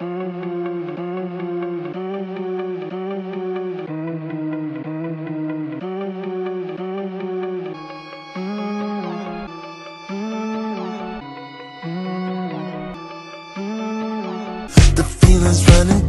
The feeling's running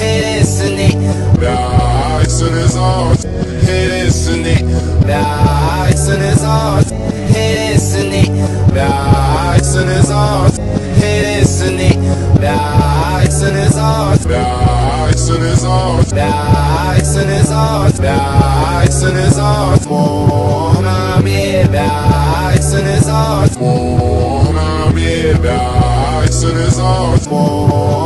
hissini Larsınız olsun hissini Larsınız olsun hissini Larsınız olsun hissini Larsınız olsun Larsınız olsun Larsınız olsun Larsınız olsun Muhammed Larsınız olsun Muhammed Larsınız olsun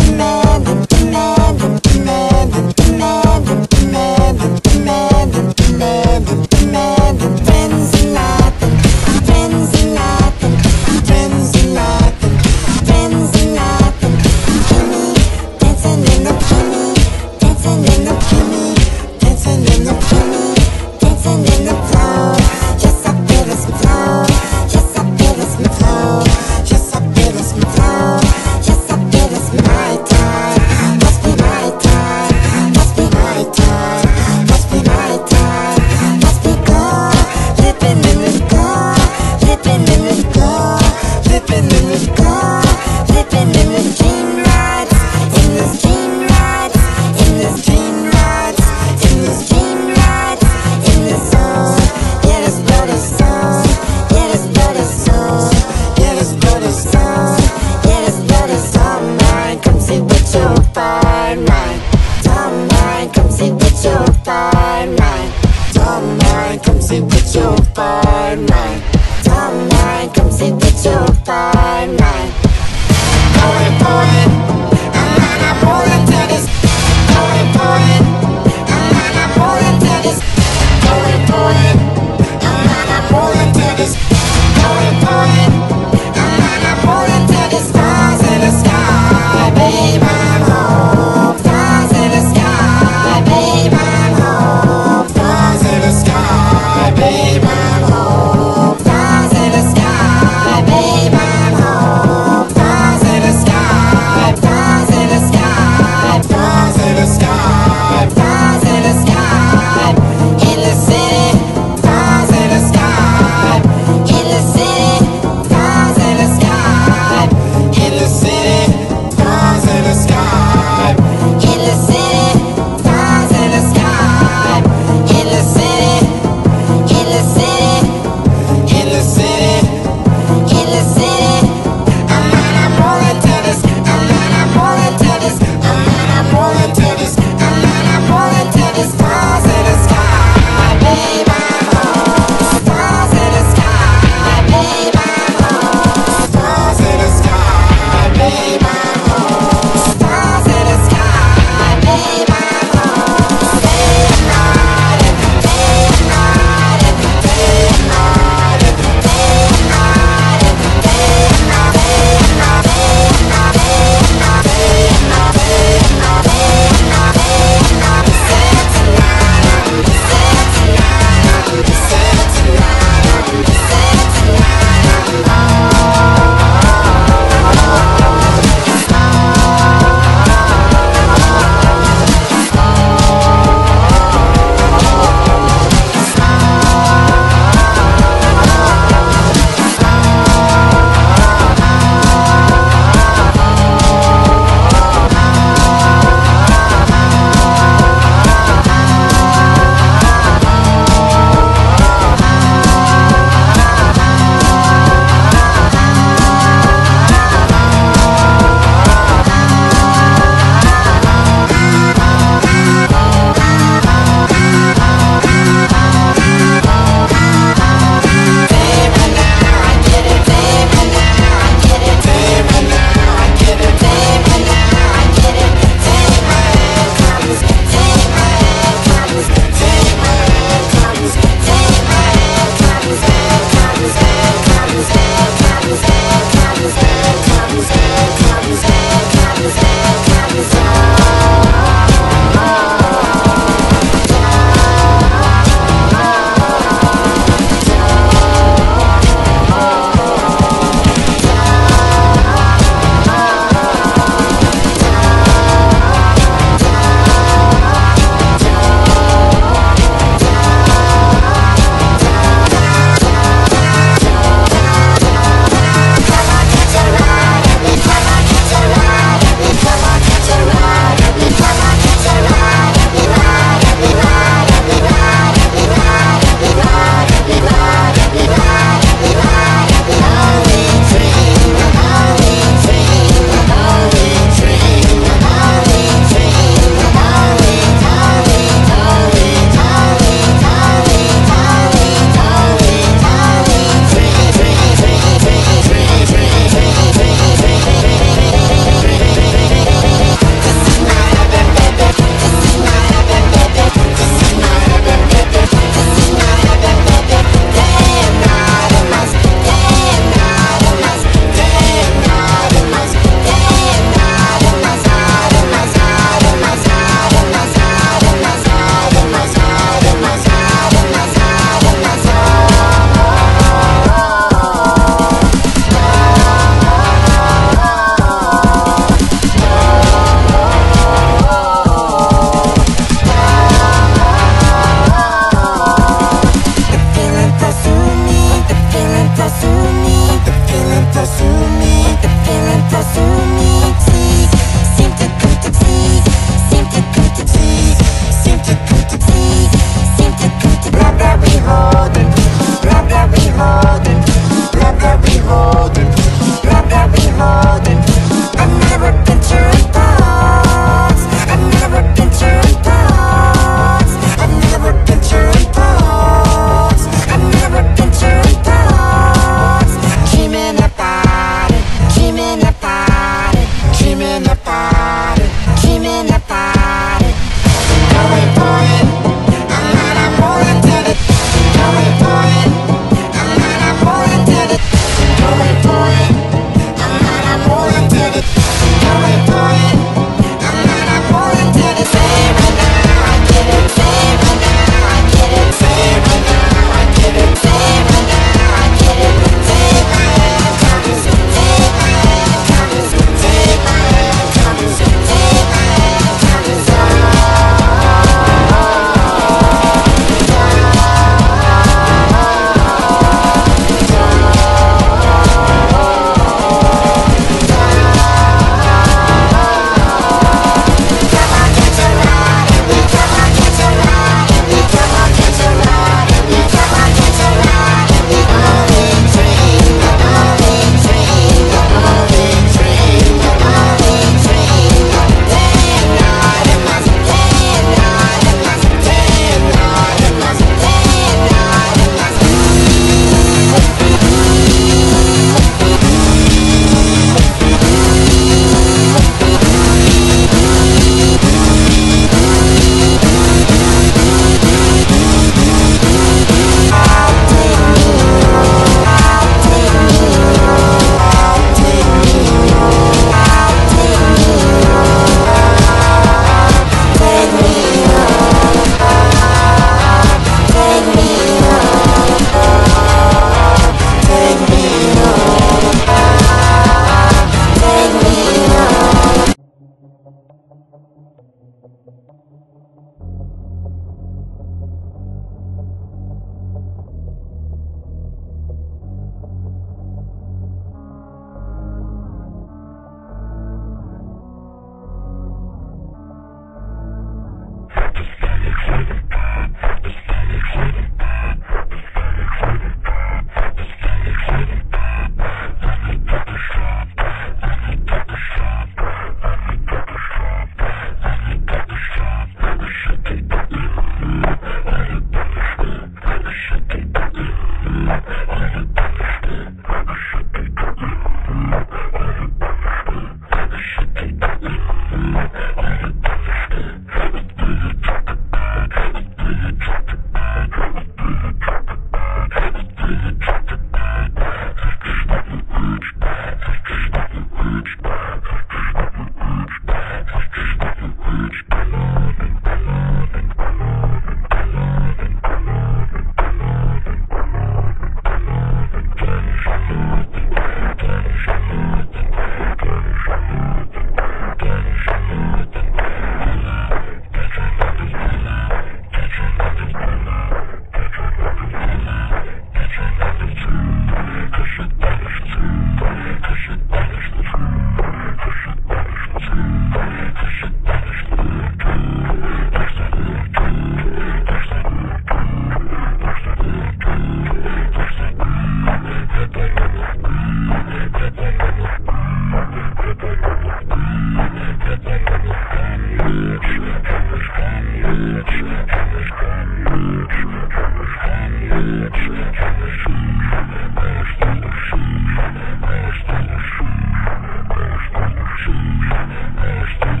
Hashtag.